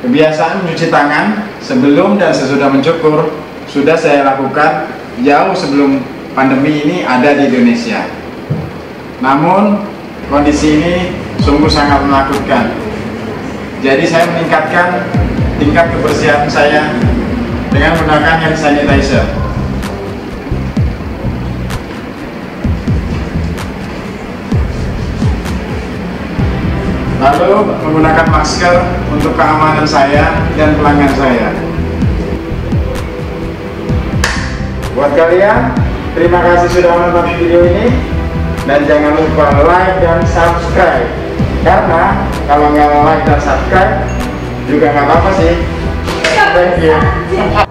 Kebiasaan mencuci tangan sebelum dan sesudah mencukur sudah saya lakukan jauh sebelum pandemi ini ada di Indonesia. Namun kondisi ini sungguh sangat menakutkan. Jadi saya meningkatkan tingkat kebersihan saya dengan menggunakan hand sanitizer. Lalu menggunakan masker untuk keamanan saya dan pelanggan saya. Buat kalian, terima kasih sudah menonton video ini dan jangan lupa like dan subscribe karena kalau nggak like dan subscribe juga nggak apa-apa sih. Thank you.